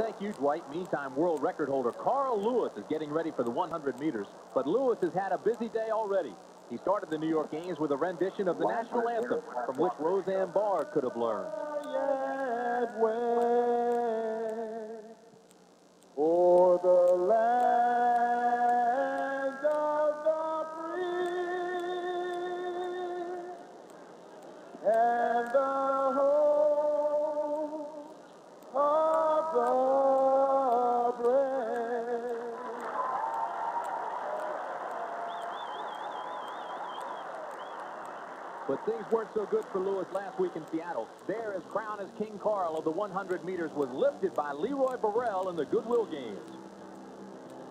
Thank you, Dwight. Meantime, world record holder Carl Lewis is getting ready for the 100 meters. But Lewis has had a busy day already. He started the New York Games with a rendition of the national anthem, from which Roseanne Barr could have learned. For the land of the free But things weren't so good for Lewis last week in Seattle. There, his crown as King Carl of the 100 meters was lifted by Leroy Burrell in the Goodwill Games.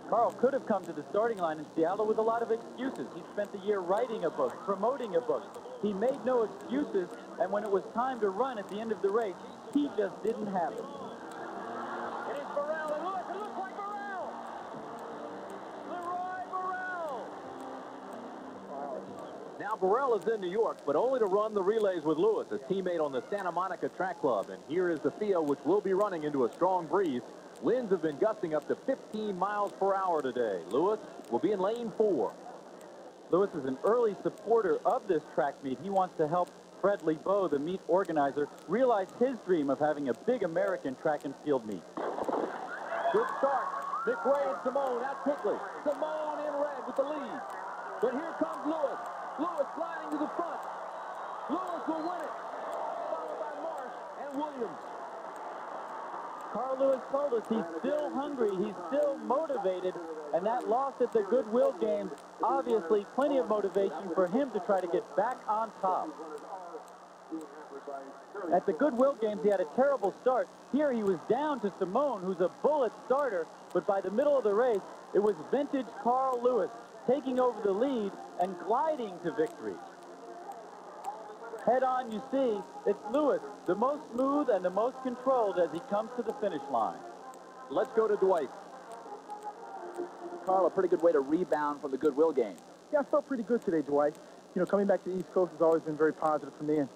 Carl could have come to the starting line in Seattle with a lot of excuses. He spent the year writing a book, promoting a book. He made no excuses, and when it was time to run at the end of the race, he just didn't have it. It is Burrell, and look, it looks like Burrell! Leroy Burrell! Now Burrell is in New York, but only to run the relays with Lewis, his teammate on the Santa Monica Track Club. And here is the field, which will be running into a strong breeze. Winds have been gusting up to 15 miles per hour today. Lewis will be in lane four. Lewis is an early supporter of this track meet. He wants to help Fred Lebow, the meet organizer, realize his dream of having a big American track and field meet. Good start. McRae and Simone out quickly. Simone in red with the lead. But here comes Lewis. Lewis sliding to the front. Lewis will win it. Followed by Marsh and Williams. Carl Lewis told us he's still hungry, he's still motivated, and that loss at the Goodwill Games, obviously plenty of motivation for him to try to get back on top. At the Goodwill Games, he had a terrible start. Here he was down to Simone, who's a bullet starter, but by the middle of the race, it was vintage Carl Lewis taking over the lead and gliding to victory. Head on, you see, it's Lewis, the most smooth and the most controlled as he comes to the finish line. Let's go to Dwight. Carl, a pretty good way to rebound from the Goodwill game. Yeah, I felt pretty good today, Dwight. You know, coming back to the East Coast has always been very positive for me, and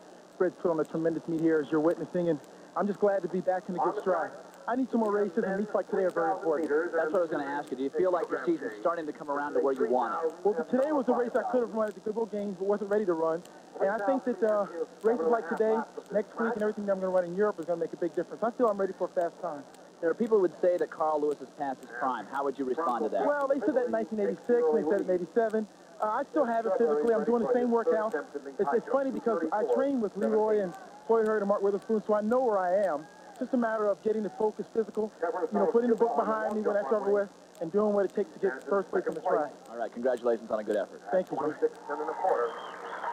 Fred's put on a tremendous meet here as you're witnessing, and I'm just glad to be back in the good stride. I need some more races, and meets like today are very important. That's what I was going to ask you. Do you feel like your season's starting to come around to where you want it? Well, today was a race I could have run at the Goodwill Games, but wasn't ready to run. And I think that uh, races like today, next week, and everything that I'm going to run in Europe is going to make a big difference. I feel I'm ready for a fast time. There are people who would say that Carl Lewis has passed his prime. How would you respond to that? Well, they said that in 1986, and they said it in 87. Uh, I still have it physically. I'm doing the same workout. It's, it's funny because I train with Leroy and Floyd Heard and Mark Witherspoon, so I know where I am. It's just a matter of getting the focus physical, you know, putting the book behind me when that's over with, and doing what it takes to get the first place on the try. All right, congratulations on a good effort. Thank you.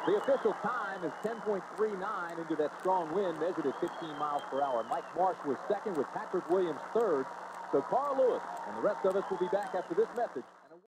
The official time is 10.39 into that strong wind measured at 15 miles per hour. Mike Marsh was second with Patrick Williams third. So Carl Lewis and the rest of us will be back after this message.